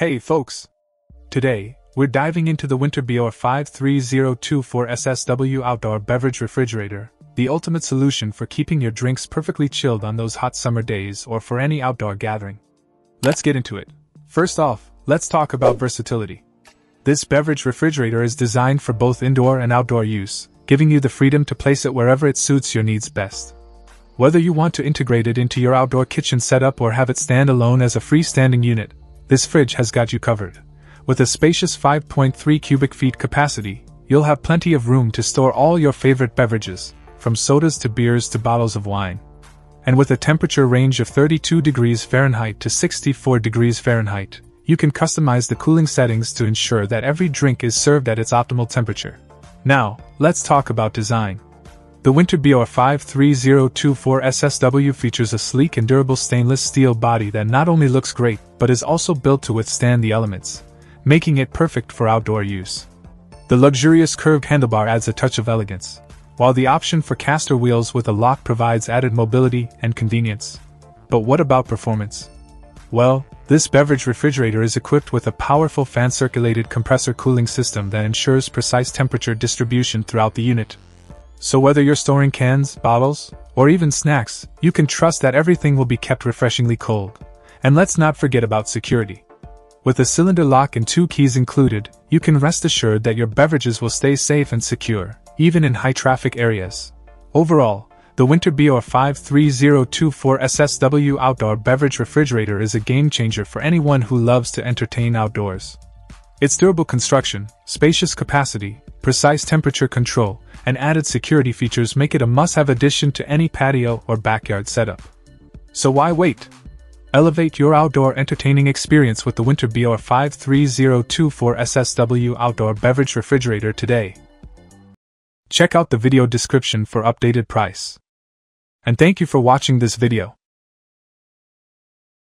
Hey folks! Today, we're diving into the Whynter BOR 53024 SSW Outdoor Beverage Refrigerator, the ultimate solution for keeping your drinks perfectly chilled on those hot summer days or for any outdoor gathering. Let's get into it. First off, let's talk about versatility. This beverage refrigerator is designed for both indoor and outdoor use, giving you the freedom to place it wherever it suits your needs best. Whether you want to integrate it into your outdoor kitchen setup or have it stand alone as a freestanding unit, this fridge has got you covered. With a spacious 5.3 cubic feet capacity, you'll have plenty of room to store all your favorite beverages, from sodas to beers to bottles of wine. And with a temperature range of 32 degrees Fahrenheit to 64 degrees Fahrenheit, you can customize the cooling settings to ensure that every drink is served at its optimal temperature. Now, let's talk about design. The Whynter BOR 53024 SSW features a sleek and durable stainless steel body that not only looks great, but is also built to withstand the elements, making it perfect for outdoor use. The luxurious curved handlebar adds a touch of elegance, while the option for caster wheels with a lock provides added mobility and convenience. But what about performance? Well, this beverage refrigerator is equipped with a powerful fan circulated compressor cooling system that ensures precise temperature distribution throughout the unit. So, whether you're storing cans, bottles, or even snacks, you can trust that everything will be kept refreshingly cold. And let's not forget about security. With a cylinder lock and two keys included, you can rest assured that your beverages will stay safe and secure even in high traffic areas. Overall, the Whynter BOR 53024 SSW Outdoor Beverage Refrigerator is a game changer for anyone who loves to entertain outdoors. Its durable construction, spacious capacity, precise temperature control, and added security features make it a must have addition to any patio or backyard setup. So why wait? Elevate your outdoor entertaining experience with the Whynter BOR 53024 SSW Outdoor Beverage Refrigerator today. Check out the video description for updated price. And thank you for watching this video.